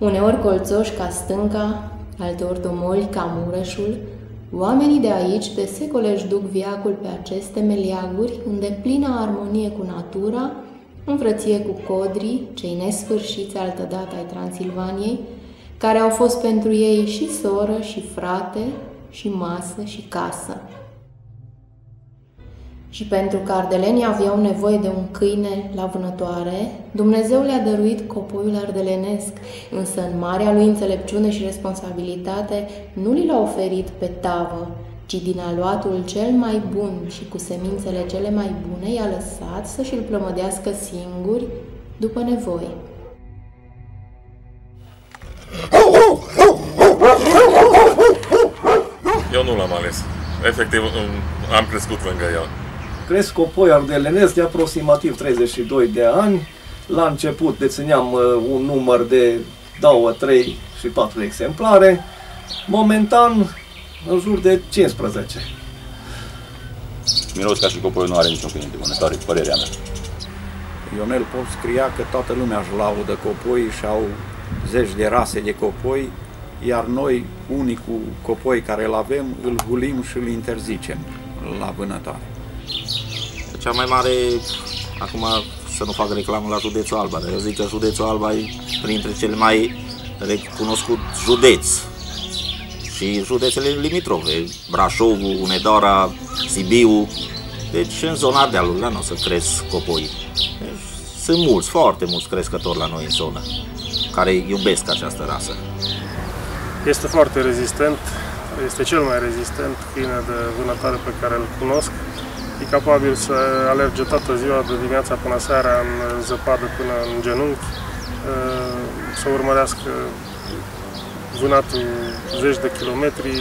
Uneori colțoși ca stânca, alteori domoli ca mureșul, oamenii de aici de secole își duc viacul pe aceste meliaguri în deplină armonie cu natura, în frăție cu codrii, cei nesfârșiți altădată ai Transilvaniei, care au fost pentru ei și soră și frate și masă și casă. Și pentru că ardelenii aveau nevoie de un câine la vânătoare, Dumnezeu le-a dăruit copoiul ardelenesc, însă în marea lui înțelepciune și responsabilitate nu li l-a oferit pe tavă, ci din aluatul cel mai bun și cu semințele cele mai bune i-a lăsat să și-l plămădească singuri după nevoi. Eu nu l-am ales. Efectiv, am crescut lângă el. Cresc copoi ardelenesc de aproximativ 32 de ani. La început dețineam uh, un număr de 2, 3 și 4 exemplare. Momentan, în jur de 15. Miros ca și copoiul nu are niciun câine de vânătoare, părerea mea. Ionel Pop scria că toată lumea își laudă copoi și au zeci de rase de copoi, iar noi, unicul copoi care îl avem, îl hulim și îl interzicem la vânătoare. Cea mai mare, acum să nu fac reclamă la județul Alba, dar eu zic că județul Alba e printre cele mai recunoscut județi și județele limitrofe, Brașovul, Unedora, Sibiu, deci în zona Ardealului la noi să cresc copoi. Deci, sunt mulți, foarte mulți crescători la noi în zonă, care iubesc această rasă. Este foarte rezistent, este cel mai rezistent câine de vânătoare pe care îl cunosc. E capabil să alerge toată ziua, de dimineața până seara, în zăpadă până în genunchi, să urmărească vânatul zeci de kilometri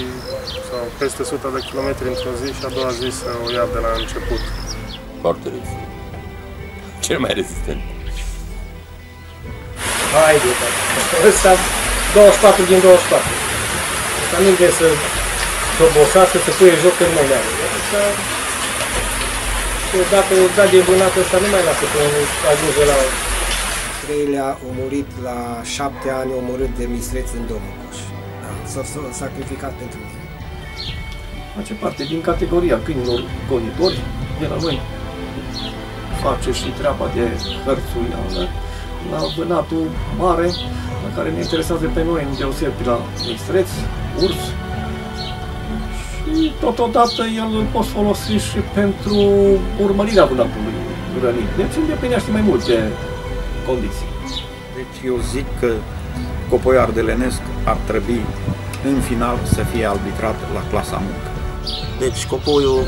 sau peste 100 de kilometri într-o zi și a doua zi să o ia de la început. Foarte rezistent. Cel mai rezistent. Haide, ăsta 24 din 24. Asta nu trebuie să obosească, să pui joc în mâine. Asta, dacă da de vânat ăsta nu mai lasă până ajunge la treilea a murit la șapte ani, omorât de mistreț în Domăcoș. Da, s-a sacrificat pentru mine. Face parte din categoria câinilor gonitori de la noi. Face și treaba de hărțuială la vânatul mare, la care ne interesează pe noi, în deosebi la mistreț, urs, și totodată el îl poți folosi și pentru urmărirea vânatului rănit. Deci îndeplinește mai multe condiții. Deci eu zic că copoiul ardelenesc ar trebui în final să fie arbitrat la clasa muncă. Deci copoiul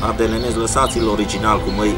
ardelenesc, lăsați-l original cu măi.